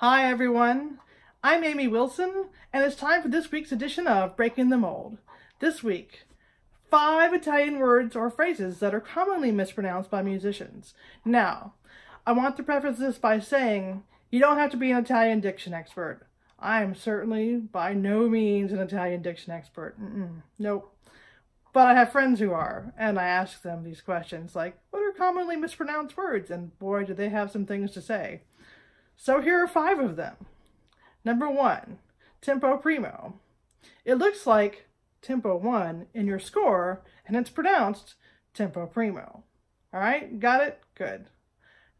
Hi everyone, I'm Amy Wilson, and it's time for this week's edition of Breaking the Mold. This week, five Italian words or phrases that are commonly mispronounced by musicians. Now, I want to preface this by saying you don't have to be an Italian diction expert. I am certainly by no means an Italian diction expert. Mm -mm, nope. But I have friends who are, and I ask them these questions like, what are commonly mispronounced words? And boy, do they have some things to say. So here are five of them. Number one, tempo primo. It looks like tempo one in your score, and it's pronounced tempo primo. All right, got it? Good.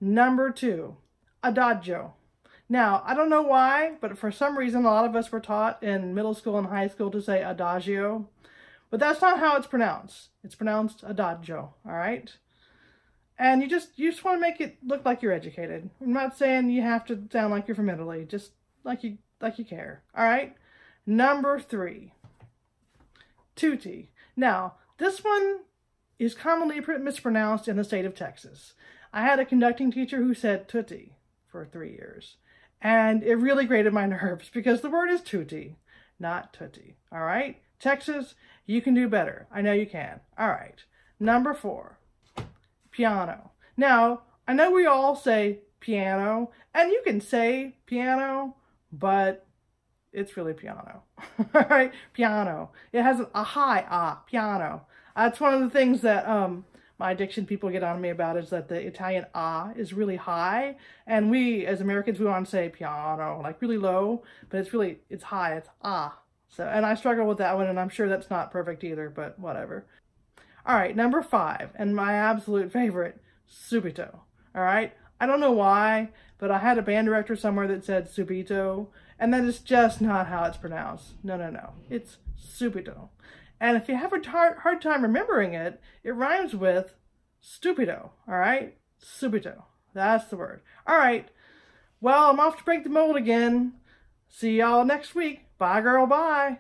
Number two, adagio. Now, I don't know why, but for some reason, a lot of us were taught in middle school and high school to say adagio, but that's not how it's pronounced. It's pronounced adagio, all right? And you just you just want to make it look like you're educated. I'm not saying you have to sound like you're from Italy, just like you like you care. All right. Number three, tutti. Now this one is commonly mispronounced in the state of Texas. I had a conducting teacher who said tutti for three years, and it really grated my nerves because the word is tutti, not tutti. All right, Texas, you can do better. I know you can. All right. Number four piano. Now, I know we all say piano, and you can say piano, but it's really piano. right? piano. It has a high ah, piano. That's one of the things that um, my diction people get on me about is that the Italian ah is really high, and we as Americans we want to say piano like really low, but it's really it's high. It's ah. So, and I struggle with that one, and I'm sure that's not perfect either, but whatever. All right, number five, and my absolute favorite, subito. All right, I don't know why, but I had a band director somewhere that said subito, and that is just not how it's pronounced. No, no, no. It's subito. And if you have a hard time remembering it, it rhymes with stupido. All right, subito. That's the word. All right. Well, I'm off to break the mold again. See y'all next week. Bye, girl. Bye.